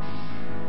あ!